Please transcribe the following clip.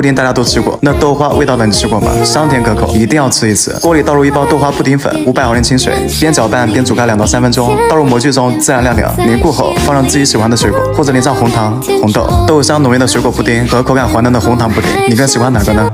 布丁大家都吃过，那豆花味道的你吃过吗？香甜可口，一定要吃一次。锅里倒入一包豆花布丁粉，五百毫升清水，边搅拌边煮开两到三分钟，倒入模具中自然晾凉，凝固后放上自己喜欢的水果，或者淋上红糖、红豆，豆香浓郁的水果布丁和口感滑嫩的红糖布丁，你更喜欢哪个呢？